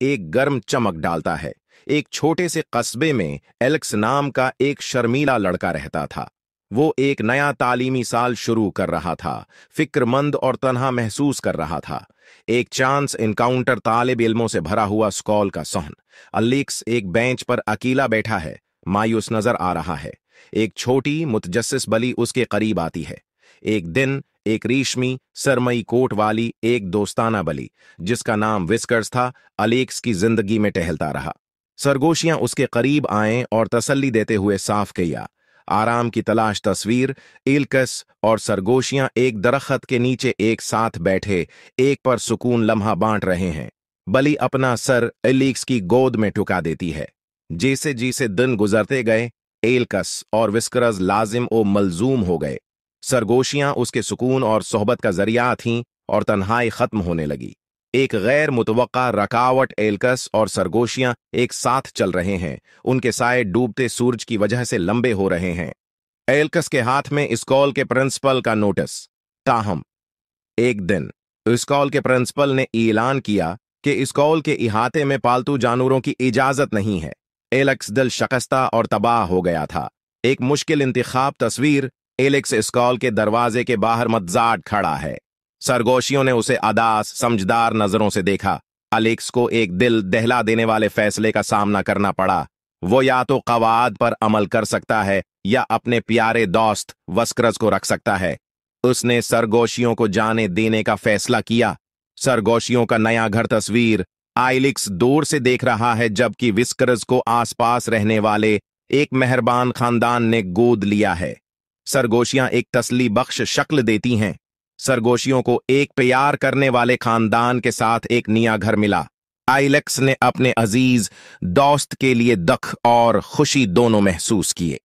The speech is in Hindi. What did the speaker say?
एक गर्म चमक डालता है। एक छोटे से कस्बे में एलेक्स नाम का एक शर्मीला लड़का रहता था। वो एक नया तालीमी साल शुरू कर रहा था, फिक्रमंद और तनहा महसूस कर रहा था। एक चांस इनकाउंटर तालिब इलमों से भरा हुआ स्कॉल का सोहन। अलीक्स एक बेंच पर अकेला बैठा है, मायूस नज़र आ रहा है। एक छोटी मुतजस्सिस बली उसके करीब आती है। एक दिन एक रीशमी, सरमई कोट वाली एक दोस्ताना बली, जिसका नाम विस्कर्स था, अलेक्स की ज़िंदगी में टहलता रहा। सरगोशियाँ उसके करीब आए और तसल्ली देते हुए साफ़ किया। आराम की तलाश तस्वीर, इलकस और सरगोशियाँ एक दरख्त के नीचे एक साथ बैठे, एक पर सुकून लम्हा बांट रहे हैं। बली अपना सर एलिक्स की गोद में टुका देती है। जैसे जैसे दिन गुजरते गए एलकस और विस्करज लाजिम ओ मलजूम हो गए। सरगोशियाँ उसके सुकून और सोहबत का ज़रिया थीं और तन्हाई खत्म होने लगी। एक गैर मुतवक़ा रकावट एलकस और सरगोशियाँ एक साथ चल रहे हैं। उनके साय डूबते सूरज की वजह से लंबे हो रहे हैं। एलकस के हाथ में स्कॉल के प्रिंसिपल का नोटिस। ताहम। एक दिन स्कॉल के प्रिंसिपल ने ऐलान किया कि स्कॉल के इहाते में पालतू जानवरों की इजाज़त नहीं है। एलक्स दिल शकस्ता और तबाह हो गया था। एक मुश्किल इंतखाब तस्वीर एलेक्स स्कॉल के दरवाजे के बाहर मज्जाड खड़ा है। सरगोशियों ने उसे अदास, समझदार नज़रों से देखा। अलेक्स को एक दिल दहला देने वाले फैसले का सामना करना पड़ा। वो या तो कवाद पर अमल कर सकता है या अपने प्यारे दोस्त वस्क्रज को रख सकता है। उसने सरगोशियों को जाने देने का फैसला किया। सरगोशियों का नया घर तस्वीर आइलिक्स दूर से देख रहा है जबकि विस्करज को आसपास रहने वाले एक मेहरबान खानदान ने गोद लिया है। सरगोशियाँ एक तसली बख्श शक्ल देती हैं। सरगोशियों को एक प्यार करने वाले खानदान के साथ एक निया घर मिला। आइलेक्स ने अपने अज़ीज़, दोस्त के लिए दख और खुशी दोनों महसूस किए।